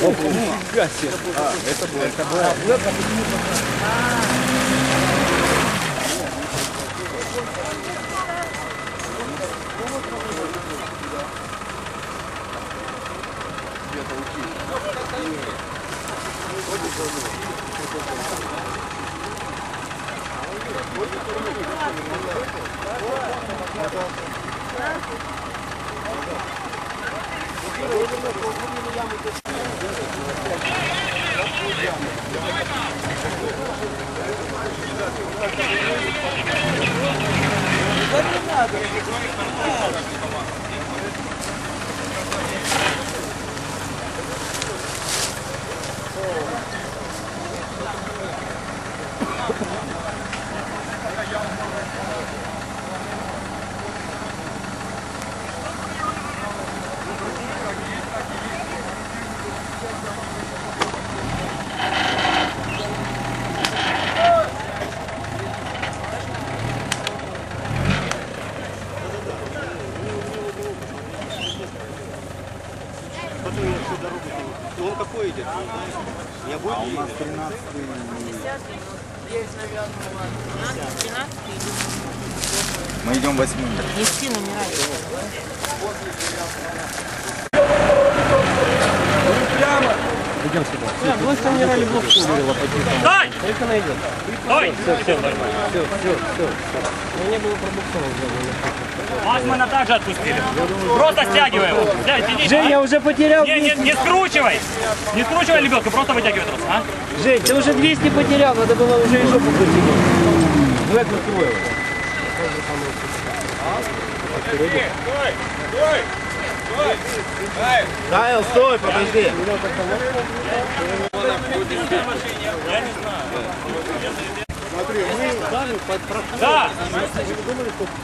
Нифига себе. А, это было. Это было. Он Gracias. Я буду А у нас 13 Мы идем восьмым. Неси номера. Идем сюда. Да, вы сформировали блок Шурила Стой! Только найдет. Стой! Все, все, нормально. Все, все, все. Но не было продуктов Асмана также отпустили. Просто стягивай его. Стягивай, тяни. Женя уже потерял Не, не, 200. не скручивай. Не скручивай лебедку, просто вытягивай трос. А? Жень, ты уже 200 потерял, надо было уже и жопу крутить. Давай крутую его. Кайл, стой, подожди. Да.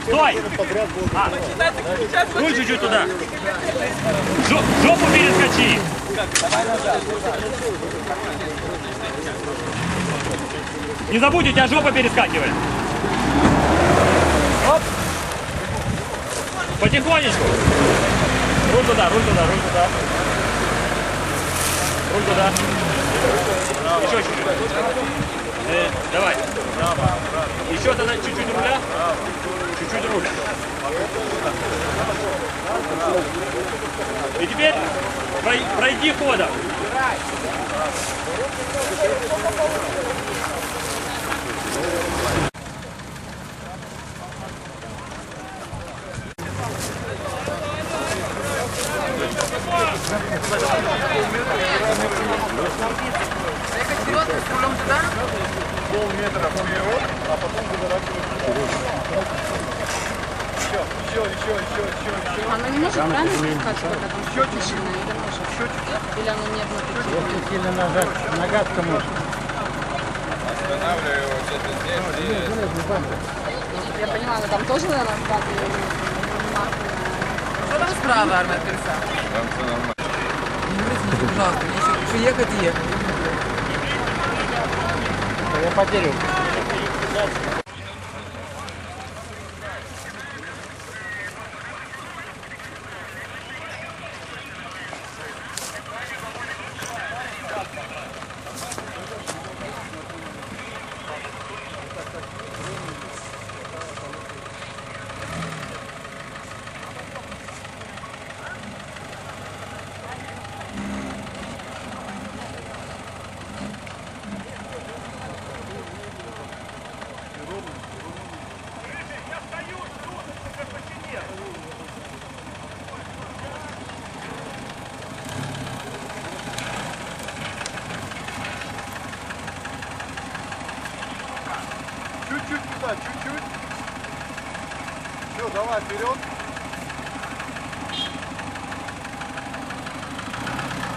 Стой. А. Руль чуть-чуть туда. Жо- жопу перескочи. Не забудь, у тебя жопа перескакивает. Оп. Потихонечку. Руль туда, руль туда, руль туда. Руль туда. Еще чуть-чуть. Э, давай. Еще тогда чуть-чуть руля. Чуть-чуть руля. И теперь прой- пройди ходом Оно не может правильно спускаться, когда там стоит машина, или может? Или оно не одно Сильно нажать, нагадка может. Я понимаю, но там тоже, наверное, вкладывали Що там справа, Армен Кирса? Там все нормально. Не пожалуйста, мені ще, ще їхати є. Я потерял. Туда, чуть-чуть. Все, давай вперед.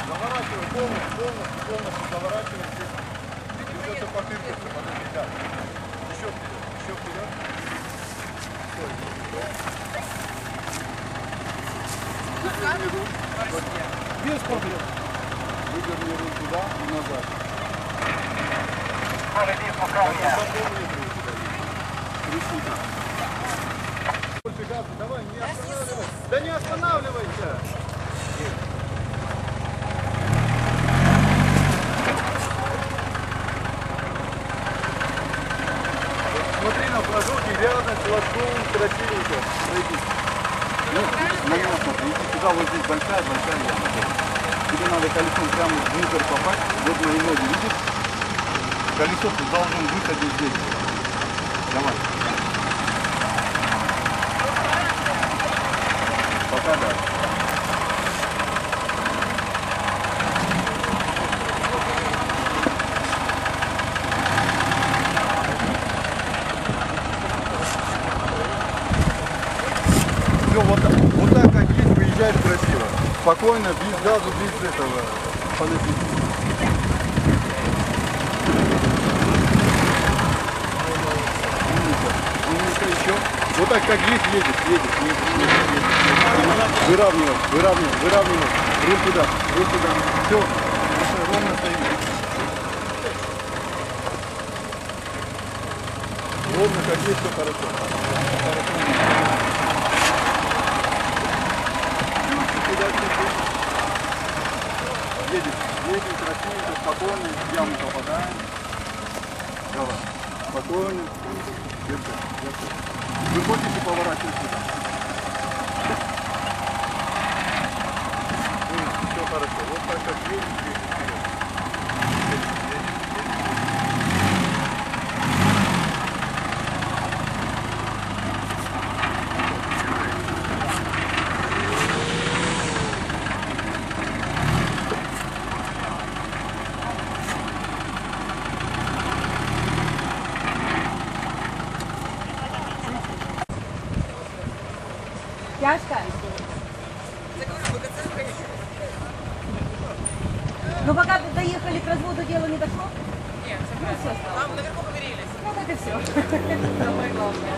Заворачивай полностью, полностью, полностью заворачивай. Придется потыркаться, подожди, да. Еще вперед, еще вперед. Без проблем. Выверни руль туда и назад. Больше газа, давай, не останавливайся. Да не останавливайся. Смотри на прожуки, рядом с лотком красивенько. Пройди. Ну, налево смотри, если сюда вот здесь большая, большая яма. Тебе надо колесом прямо в бункер попасть. Вот мои ноги, видишь? Колесо ты должен высадить здесь. Давай. Пока да. Все, вот, так- вот так, как есть, выезжаешь красиво. Спокойно, без газа, без этого. Подожди. Так, как есть, едешь, едешь, едешь, едешь. едешь. Выравнивай, выравнивай, выравнивай. Руль туда, руль туда. Все, ровно стоим. Ровно как есть, все хорошо. Хорошо. Едем, едем, красивенько, спокойно, в яму попадаем. Давай, спокойно. Держи, держи. Поворачиваешь сюда. Все хорошо, вот так как едем, Тяжко? Ну пока доехали к разводу, дело не дошло? Нет, ну, все, Там наверху помирились. Ну так и все. Самое главное.